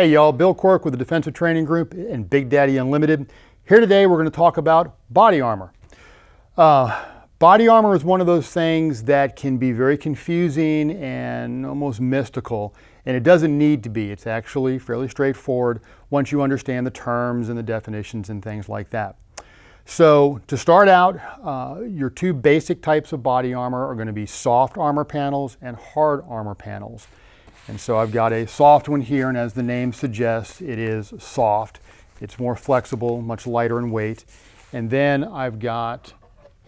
Hey y'all, Bill Quirk with the Defensive Training Group and Big Daddy Unlimited. Here today we're going to talk about body armor. Uh, body armor is one of those things that can be very confusing and almost mystical, and it doesn't need to be. It's actually fairly straightforward once you understand the terms and the definitions and things like that. So to start out, uh, your two basic types of body armor are going to be soft armor panels and hard armor panels. And so I've got a soft one here, and as the name suggests, it is soft. It's more flexible, much lighter in weight. And then I've got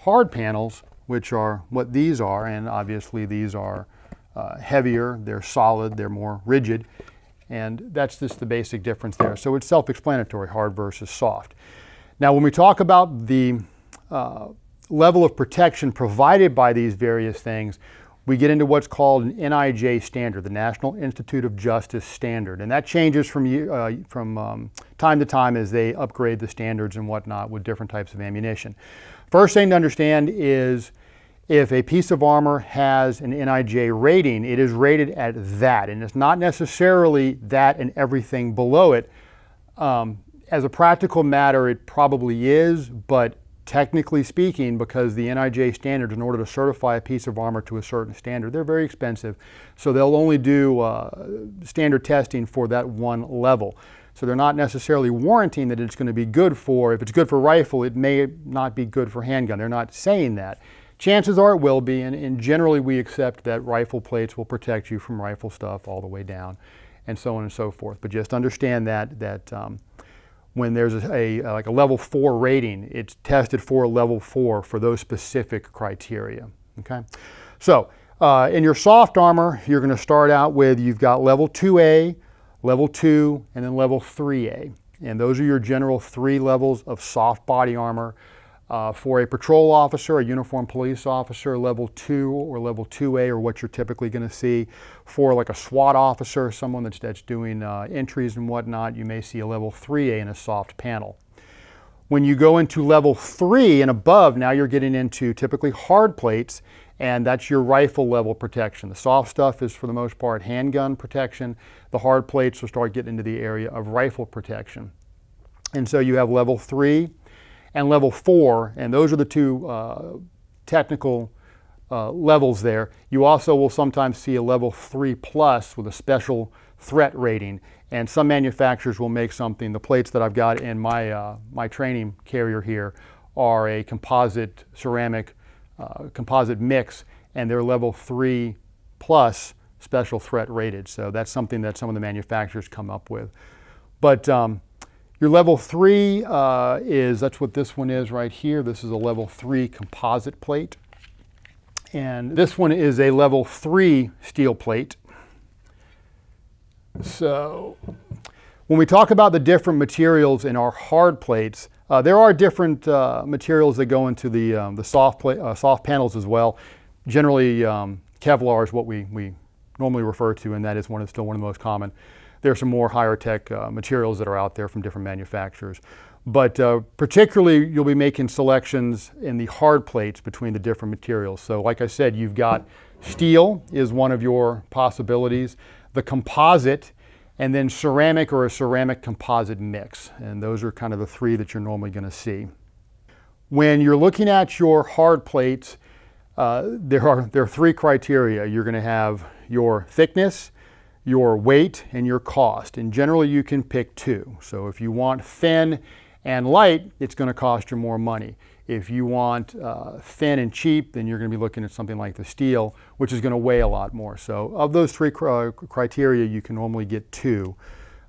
hard panels, which are what these are, and obviously these are uh, heavier, they're solid, they're more rigid, and that's just the basic difference there. So it's self-explanatory, hard versus soft. Now when we talk about the uh, level of protection provided by these various things, we get into what's called an NIJ standard, the National Institute of Justice standard. And that changes from, uh, from um, time to time as they upgrade the standards and whatnot with different types of ammunition. First thing to understand is if a piece of armor has an NIJ rating, it is rated at that. And it's not necessarily that and everything below it. Um, as a practical matter, it probably is, but technically speaking, because the NIJ standards, in order to certify a piece of armor to a certain standard, they're very expensive. So they'll only do uh, standard testing for that one level. So they're not necessarily warranting that it's going to be good for, if it's good for rifle, it may not be good for handgun. They're not saying that. Chances are it will be, and, and generally we accept that rifle plates will protect you from rifle stuff all the way down, and so on and so forth. But just understand that, that um, when there's a, a, like a level four rating, it's tested for a level four for those specific criteria, okay? So uh, in your soft armor, you're gonna start out with, you've got level 2A, level 2, and then level 3A. And those are your general three levels of soft body armor. Uh, for a patrol officer, a uniformed police officer, level 2 or level 2A or what you're typically going to see. For like a SWAT officer, someone that's, that's doing uh, entries and whatnot, you may see a level 3A in a soft panel. When you go into level 3 and above, now you're getting into typically hard plates and that's your rifle level protection. The soft stuff is for the most part handgun protection. The hard plates will start getting into the area of rifle protection. And so you have level 3, and level four, and those are the two uh, technical uh, levels there. You also will sometimes see a level three plus with a special threat rating, and some manufacturers will make something. The plates that I've got in my, uh, my training carrier here are a composite ceramic uh, composite mix, and they're level three plus special threat rated. So that's something that some of the manufacturers come up with. But um, your level three uh, is, that's what this one is right here. This is a level three composite plate. And this one is a level three steel plate. So when we talk about the different materials in our hard plates, uh, there are different uh, materials that go into the, um, the soft, uh, soft panels as well. Generally, um, Kevlar is what we, we normally refer to, and that is one still one of the most common. There's some more higher tech uh, materials that are out there from different manufacturers. But uh, particularly, you'll be making selections in the hard plates between the different materials. So like I said, you've got steel is one of your possibilities, the composite, and then ceramic or a ceramic composite mix. And those are kind of the three that you're normally going to see. When you're looking at your hard plates, uh, there, are, there are three criteria. You're going to have your thickness, your weight and your cost. And generally you can pick two. So if you want thin and light, it's going to cost you more money. If you want uh, thin and cheap, then you're going to be looking at something like the steel, which is going to weigh a lot more. So of those three cr criteria, you can normally get two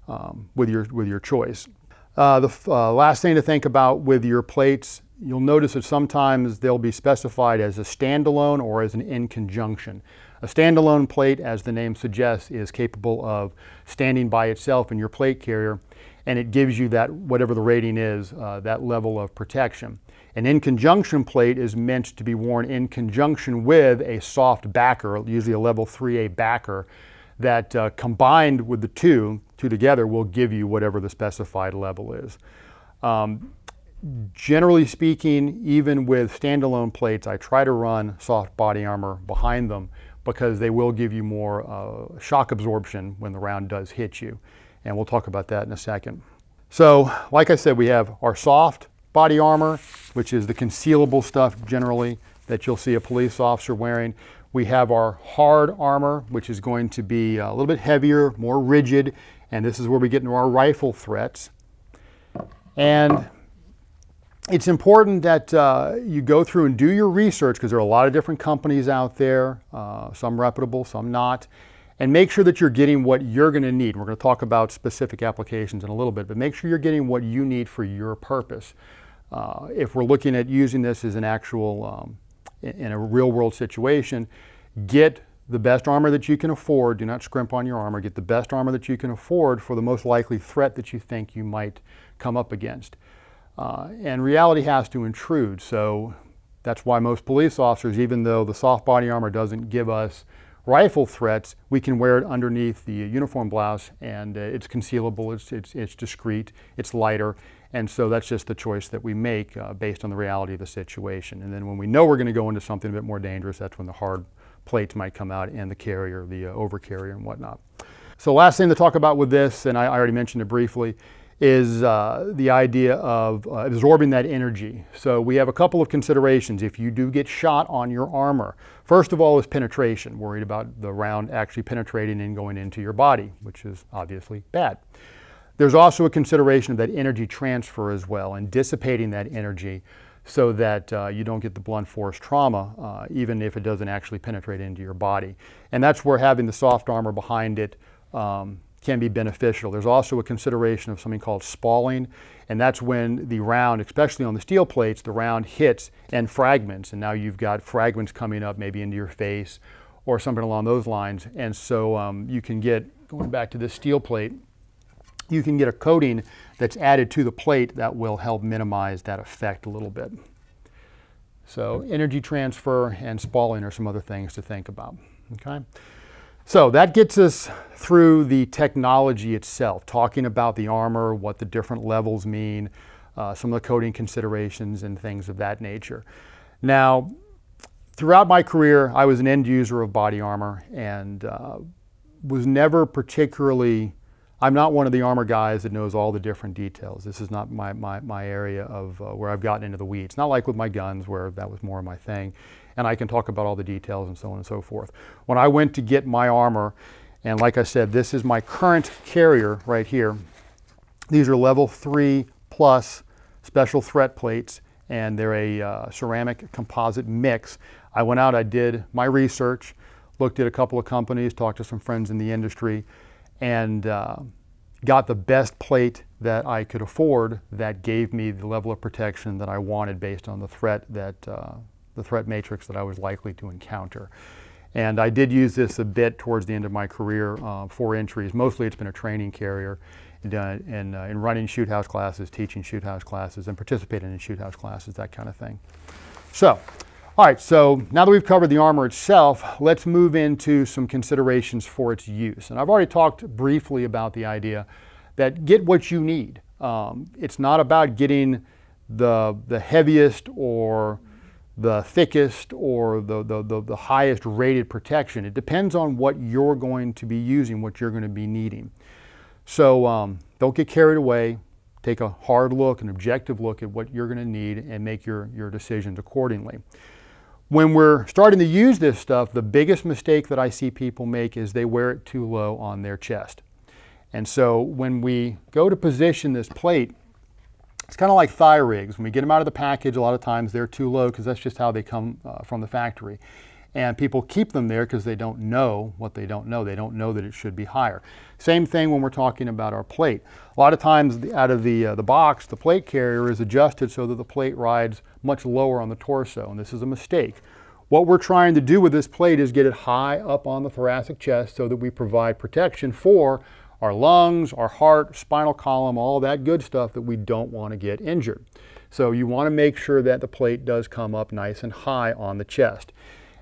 um, with, your, with your choice. Uh, the uh, last thing to think about with your plates, you'll notice that sometimes they'll be specified as a standalone or as an in conjunction. A standalone plate, as the name suggests, is capable of standing by itself in your plate carrier and it gives you that, whatever the rating is, uh, that level of protection. An in conjunction plate is meant to be worn in conjunction with a soft backer, usually a level 3A backer, that uh, combined with the two, two together, will give you whatever the specified level is. Um, generally speaking, even with standalone plates, I try to run soft body armor behind them because they will give you more uh, shock absorption when the round does hit you. And we'll talk about that in a second. So, like I said, we have our soft body armor, which is the concealable stuff generally that you'll see a police officer wearing. We have our hard armor, which is going to be a little bit heavier, more rigid, and this is where we get into our rifle threats. And it's important that uh, you go through and do your research because there are a lot of different companies out there, uh, some reputable, some not, and make sure that you're getting what you're going to need. We're going to talk about specific applications in a little bit, but make sure you're getting what you need for your purpose. Uh, if we're looking at using this as an actual, um, in a real world situation, get the best armor that you can afford. Do not scrimp on your armor. Get the best armor that you can afford for the most likely threat that you think you might come up against. Uh, and reality has to intrude. So that's why most police officers, even though the soft body armor doesn't give us rifle threats, we can wear it underneath the uniform blouse and uh, it's concealable, it's, it's, it's discreet, it's lighter. And so that's just the choice that we make uh, based on the reality of the situation. And then when we know we're going to go into something a bit more dangerous, that's when the hard plates might come out and the carrier, the uh, over carrier and whatnot. So last thing to talk about with this, and I, I already mentioned it briefly, is uh, the idea of uh, absorbing that energy. So we have a couple of considerations. If you do get shot on your armor, first of all is penetration, worried about the round actually penetrating and going into your body, which is obviously bad. There's also a consideration of that energy transfer as well and dissipating that energy so that uh, you don't get the blunt force trauma, uh, even if it doesn't actually penetrate into your body. And that's where having the soft armor behind it um, can be beneficial. There's also a consideration of something called spalling, and that's when the round, especially on the steel plates, the round hits and fragments, and now you've got fragments coming up maybe into your face or something along those lines. And so um, you can get, going back to this steel plate, you can get a coating that's added to the plate that will help minimize that effect a little bit. So energy transfer and spalling are some other things to think about, okay? So that gets us through the technology itself, talking about the armor, what the different levels mean, uh, some of the coating considerations and things of that nature. Now, throughout my career, I was an end user of body armor and uh, was never particularly, I'm not one of the armor guys that knows all the different details. This is not my, my, my area of uh, where I've gotten into the weeds. Not like with my guns where that was more of my thing and I can talk about all the details and so on and so forth. When I went to get my armor, and like I said, this is my current carrier right here. These are level three plus special threat plates, and they're a uh, ceramic composite mix. I went out, I did my research, looked at a couple of companies, talked to some friends in the industry, and uh, got the best plate that I could afford that gave me the level of protection that I wanted based on the threat that, uh, the threat matrix that I was likely to encounter. And I did use this a bit towards the end of my career uh, for entries. Mostly it's been a training carrier in, uh, in, uh, in running shoot house classes, teaching shoot house classes, and participating in shoot house classes, that kind of thing. So, all right, so now that we've covered the armor itself, let's move into some considerations for its use. And I've already talked briefly about the idea that get what you need. Um, it's not about getting the, the heaviest or the thickest or the, the, the, the, highest rated protection. It depends on what you're going to be using, what you're going to be needing. So um, don't get carried away. Take a hard look, an objective look at what you're going to need and make your, your decisions accordingly. When we're starting to use this stuff, the biggest mistake that I see people make is they wear it too low on their chest. And so when we go to position this plate, it's kind of like thigh rigs. When we get them out of the package, a lot of times they're too low because that's just how they come uh, from the factory. And people keep them there because they don't know what they don't know. They don't know that it should be higher. Same thing when we're talking about our plate. A lot of times the, out of the, uh, the box, the plate carrier is adjusted so that the plate rides much lower on the torso, and this is a mistake. What we're trying to do with this plate is get it high up on the thoracic chest so that we provide protection for our lungs, our heart, spinal column, all that good stuff that we don't want to get injured. So you want to make sure that the plate does come up nice and high on the chest.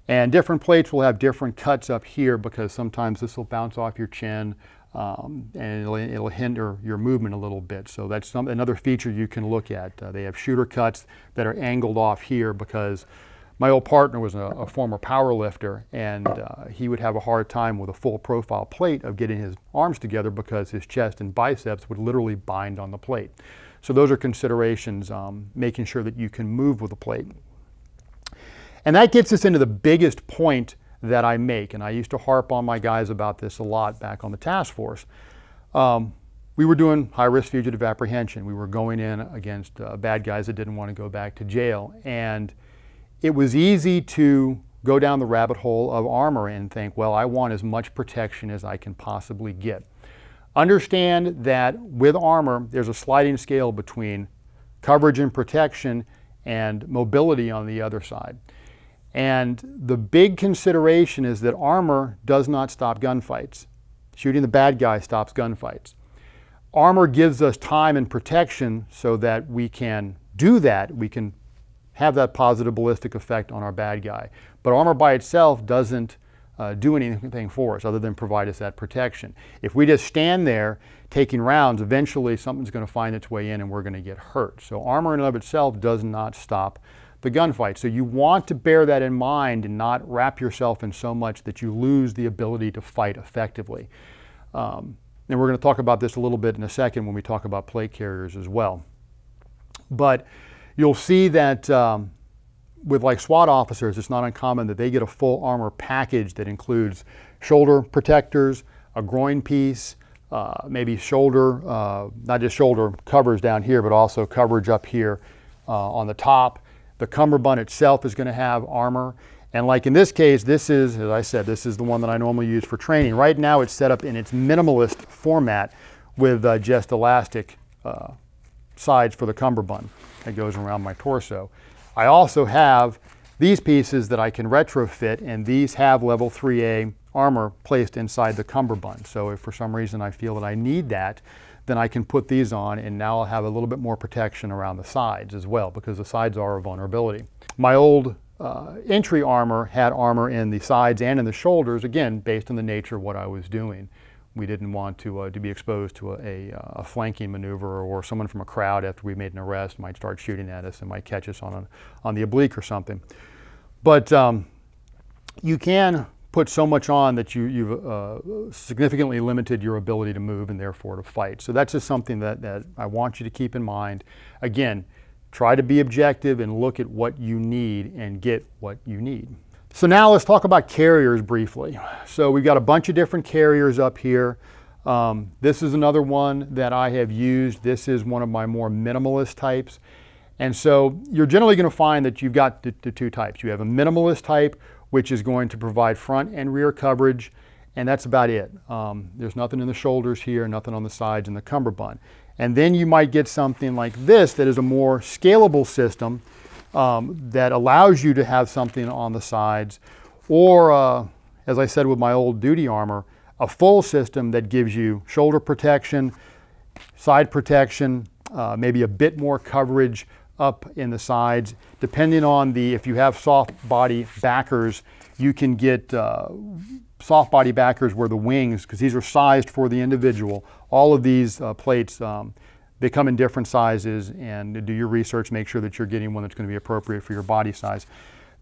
And different plates will have different cuts up here because sometimes this will bounce off your chin um, and it'll, it'll, hinder your movement a little bit. So that's some, another feature you can look at. Uh, they have shooter cuts that are angled off here because my old partner was a, a former power lifter, and uh, he would have a hard time with a full profile plate of getting his arms together because his chest and biceps would literally bind on the plate. So those are considerations, um, making sure that you can move with a plate. And that gets us into the biggest point that I make, and I used to harp on my guys about this a lot back on the task force. Um, we were doing high risk fugitive apprehension. We were going in against uh, bad guys that didn't want to go back to jail. And it was easy to go down the rabbit hole of armor and think, well, I want as much protection as I can possibly get. Understand that with armor, there's a sliding scale between coverage and protection and mobility on the other side. And the big consideration is that armor does not stop gunfights. Shooting the bad guy stops gunfights. Armor gives us time and protection so that we can do that. We can have that positive ballistic effect on our bad guy. But armor by itself doesn't uh, do anything for us other than provide us that protection. If we just stand there taking rounds, eventually something's going to find its way in and we're going to get hurt. So armor in and of itself does not stop the gunfight. So you want to bear that in mind and not wrap yourself in so much that you lose the ability to fight effectively. Um, and we're going to talk about this a little bit in a second when we talk about plate carriers as well. But You'll see that um, with like SWAT officers, it's not uncommon that they get a full armor package that includes shoulder protectors, a groin piece, uh, maybe shoulder, uh, not just shoulder covers down here, but also coverage up here uh, on the top. The cummerbund itself is going to have armor. And like in this case, this is, as I said, this is the one that I normally use for training. Right now it's set up in its minimalist format with uh, just elastic uh, sides for the cummerbund that goes around my torso. I also have these pieces that I can retrofit and these have level 3A armor placed inside the cummerbund. So if for some reason I feel that I need that, then I can put these on and now I'll have a little bit more protection around the sides as well because the sides are a vulnerability. My old uh, entry armor had armor in the sides and in the shoulders, again, based on the nature of what I was doing we didn't want to, uh, to be exposed to a, a, a, flanking maneuver or someone from a crowd after we made an arrest might start shooting at us and might catch us on, a, on the oblique or something. But um, you can put so much on that you, you've uh, significantly limited your ability to move and therefore to fight. So that's just something that, that I want you to keep in mind. Again, try to be objective and look at what you need and get what you need. So now let's talk about carriers briefly. So we've got a bunch of different carriers up here. Um, this is another one that I have used. This is one of my more minimalist types. And so you're generally going to find that you've got the, the, two types. You have a minimalist type, which is going to provide front and rear coverage, and that's about it. Um, there's nothing in the shoulders here, nothing on the sides and the cummerbund. And then you might get something like this that is a more scalable system um, that allows you to have something on the sides, or uh, as I said with my old duty armor, a full system that gives you shoulder protection, side protection, uh, maybe a bit more coverage up in the sides. Depending on the, if you have soft body backers, you can get uh, soft body backers where the wings, because these are sized for the individual, all of these uh, plates um, they come in different sizes and do your research, make sure that you're getting one that's going to be appropriate for your body size.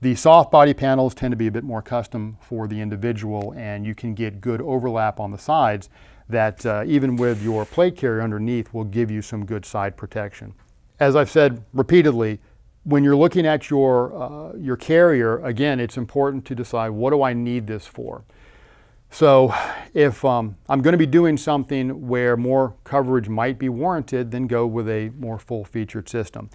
The soft body panels tend to be a bit more custom for the individual and you can get good overlap on the sides that uh, even with your plate carrier underneath will give you some good side protection. As I've said repeatedly, when you're looking at your, uh, your carrier, again, it's important to decide what do I need this for? So if um, I'm going to be doing something where more coverage might be warranted, then go with a more full featured system.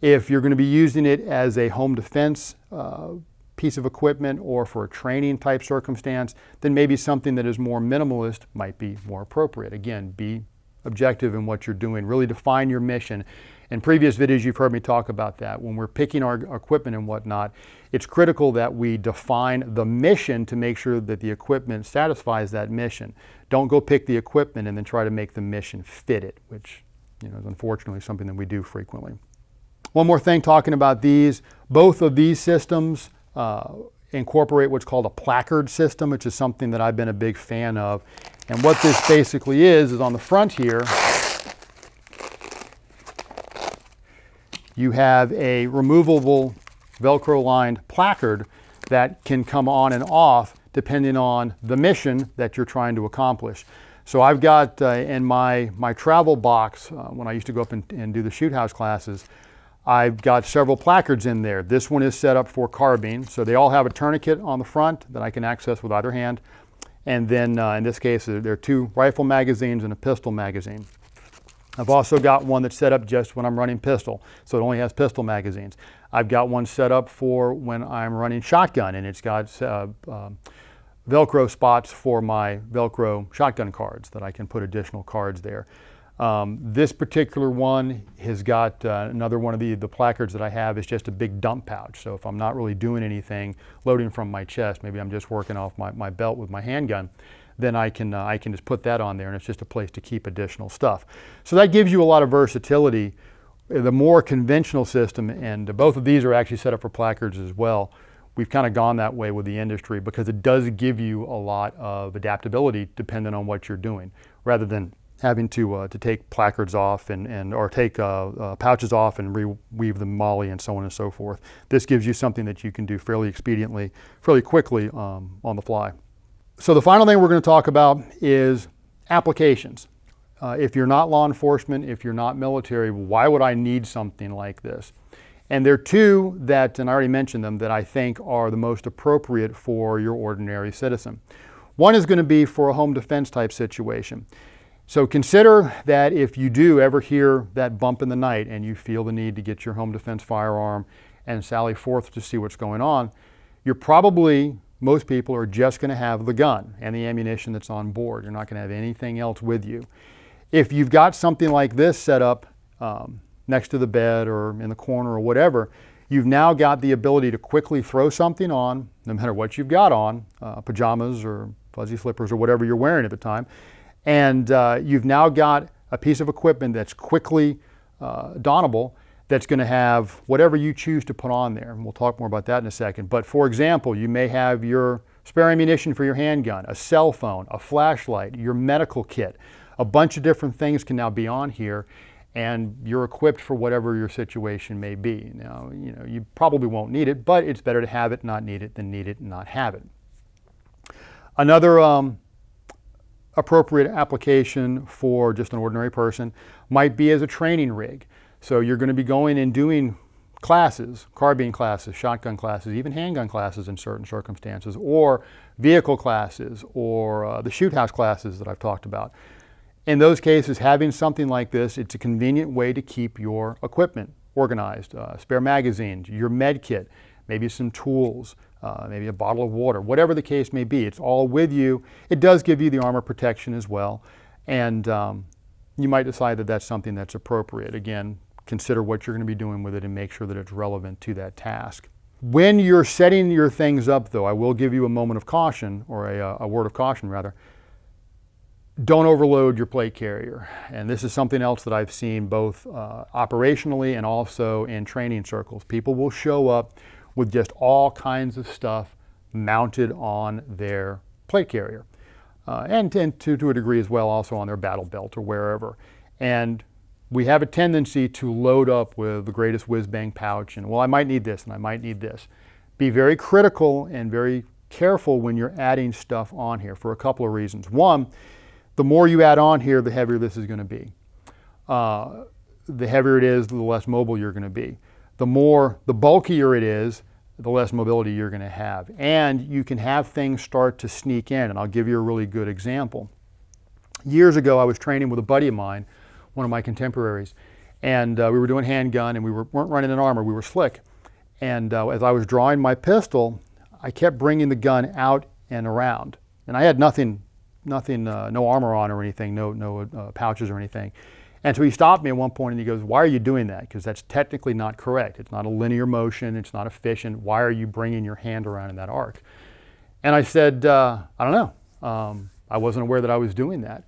If you're going to be using it as a home defense uh, piece of equipment or for a training type circumstance, then maybe something that is more minimalist might be more appropriate. Again, be objective in what you're doing. Really define your mission in previous videos, you've heard me talk about that. When we're picking our equipment and whatnot, it's critical that we define the mission to make sure that the equipment satisfies that mission. Don't go pick the equipment and then try to make the mission fit it, which you know, is unfortunately something that we do frequently. One more thing talking about these, both of these systems uh, incorporate what's called a placard system, which is something that I've been a big fan of. And what this basically is, is on the front here, you have a removable Velcro lined placard that can come on and off depending on the mission that you're trying to accomplish. So I've got uh, in my, my travel box, uh, when I used to go up and, and do the shoot house classes, I've got several placards in there. This one is set up for carbine, so they all have a tourniquet on the front that I can access with either hand. And then uh, in this case, there are two rifle magazines and a pistol magazine. I've also got one that's set up just when I'm running pistol, so it only has pistol magazines. I've got one set up for when I'm running shotgun, and it's got uh, uh, Velcro spots for my Velcro shotgun cards that I can put additional cards there. Um, this particular one has got uh, another one of the, the placards that I have is just a big dump pouch. So if I'm not really doing anything, loading from my chest, maybe I'm just working off my, my belt with my handgun, then I can, uh, I can just put that on there and it's just a place to keep additional stuff. So that gives you a lot of versatility. The more conventional system, and both of these are actually set up for placards as well, we've kind of gone that way with the industry because it does give you a lot of adaptability depending on what you're doing, rather than having to, uh, to take placards off and, and or take uh, uh, pouches off and reweave them MOLLE and so on and so forth. This gives you something that you can do fairly expediently, fairly quickly um, on the fly. So the final thing we're going to talk about is applications. Uh, if you're not law enforcement, if you're not military, why would I need something like this? And there are two that, and I already mentioned them, that I think are the most appropriate for your ordinary citizen. One is going to be for a home defense type situation. So consider that if you do ever hear that bump in the night and you feel the need to get your home defense firearm and sally forth to see what's going on, you're probably, most people are just going to have the gun and the ammunition that's on board. You're not going to have anything else with you. If you've got something like this set up um, next to the bed or in the corner or whatever, you've now got the ability to quickly throw something on, no matter what you've got on, uh, pajamas or fuzzy slippers or whatever you're wearing at the time, and uh, you've now got a piece of equipment that's quickly uh, donnable that's going to have whatever you choose to put on there. And we'll talk more about that in a second. But for example, you may have your spare ammunition for your handgun, a cell phone, a flashlight, your medical kit. A bunch of different things can now be on here and you're equipped for whatever your situation may be. Now, you know, you probably won't need it, but it's better to have it, not need it, than need it and not have it. Another um, appropriate application for just an ordinary person might be as a training rig. So you're going to be going and doing classes, carbine classes, shotgun classes, even handgun classes in certain circumstances, or vehicle classes, or uh, the shoot house classes that I've talked about. In those cases, having something like this, it's a convenient way to keep your equipment organized. Uh, spare magazines, your med kit, maybe some tools, uh, maybe a bottle of water, whatever the case may be. It's all with you. It does give you the armor protection as well. And um, you might decide that that's something that's appropriate. Again, consider what you're going to be doing with it and make sure that it's relevant to that task. When you're setting your things up, though, I will give you a moment of caution, or a, uh, a word of caution rather. Don't overload your plate carrier. And this is something else that I've seen both uh, operationally and also in training circles. People will show up with just all kinds of stuff mounted on their plate carrier. Uh, and, and to, to a degree as well also on their battle belt or wherever. And we have a tendency to load up with the greatest whiz-bang pouch and, well, I might need this and I might need this. Be very critical and very careful when you're adding stuff on here for a couple of reasons. One, the more you add on here, the heavier this is going to be. Uh, the heavier it is, the less mobile you're going to be the more, the bulkier it is, the less mobility you're going to have. And you can have things start to sneak in, and I'll give you a really good example. Years ago, I was training with a buddy of mine, one of my contemporaries, and uh, we were doing handgun, and we were, weren't running an armor, we were slick. And uh, as I was drawing my pistol, I kept bringing the gun out and around. And I had nothing, nothing, uh, no armor on or anything, no, no uh, pouches or anything. And so he stopped me at one point and he goes, why are you doing that? Because that's technically not correct. It's not a linear motion. It's not efficient. Why are you bringing your hand around in that arc? And I said, uh, I don't know. Um, I wasn't aware that I was doing that.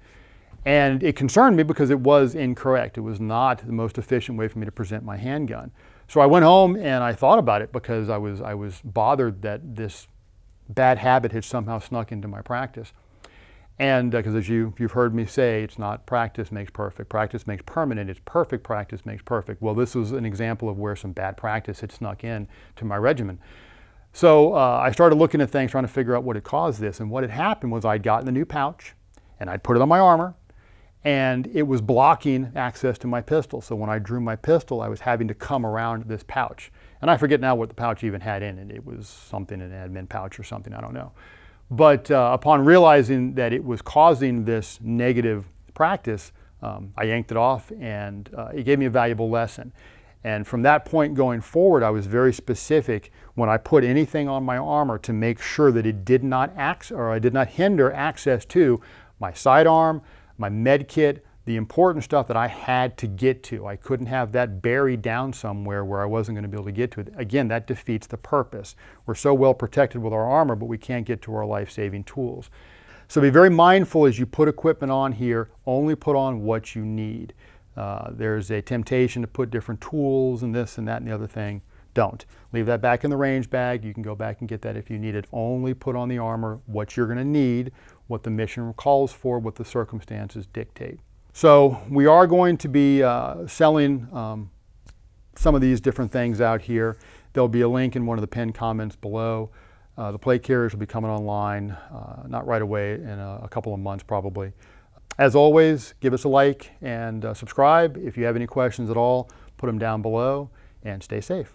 And it concerned me because it was incorrect. It was not the most efficient way for me to present my handgun. So I went home and I thought about it because I was, I was bothered that this bad habit had somehow snuck into my practice. And because as you, you've heard me say, it's not practice makes perfect. Practice makes permanent. It's perfect practice makes perfect. Well, this was an example of where some bad practice had snuck in to my regimen. So uh, I started looking at things, trying to figure out what had caused this. And what had happened was I'd gotten the new pouch, and I'd put it on my armor, and it was blocking access to my pistol. So when I drew my pistol, I was having to come around this pouch. And I forget now what the pouch even had in it. It was something, an admin pouch or something, I don't know. But uh, upon realizing that it was causing this negative practice, um, I yanked it off and uh, it gave me a valuable lesson. And from that point going forward, I was very specific when I put anything on my armor to make sure that it did not act or I did not hinder access to my sidearm, my med kit, the important stuff that I had to get to. I couldn't have that buried down somewhere where I wasn't going to be able to get to it. Again, that defeats the purpose. We're so well protected with our armor, but we can't get to our life-saving tools. So be very mindful as you put equipment on here, only put on what you need. Uh, there's a temptation to put different tools and this and that and the other thing. Don't. Leave that back in the range bag. You can go back and get that if you need it. Only put on the armor what you're going to need, what the mission calls for, what the circumstances dictate. So we are going to be uh, selling um, some of these different things out here. There'll be a link in one of the pinned comments below. Uh, the plate carriers will be coming online, uh, not right away, in a, a couple of months probably. As always, give us a like and uh, subscribe. If you have any questions at all, put them down below and stay safe.